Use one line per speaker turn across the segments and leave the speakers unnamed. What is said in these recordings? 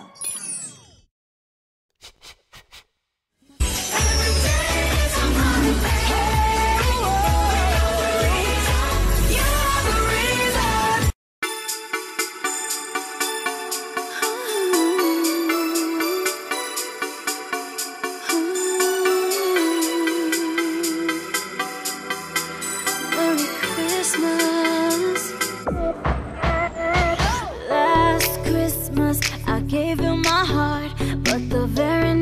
Thanks.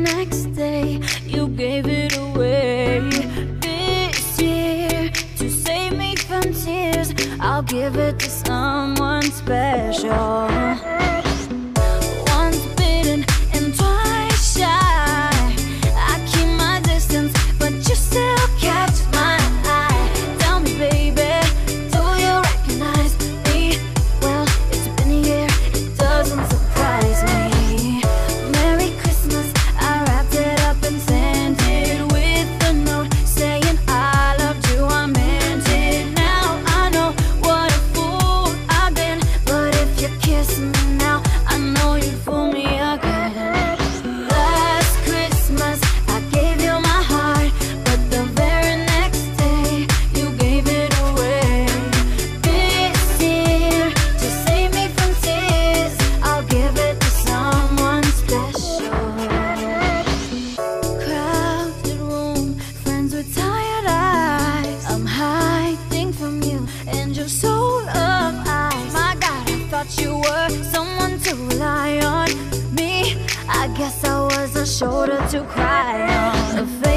next day you gave it away. This year, to save me from tears I'll give it to someone special. thought you were someone to rely on. Me, I guess I was a shoulder to cry on.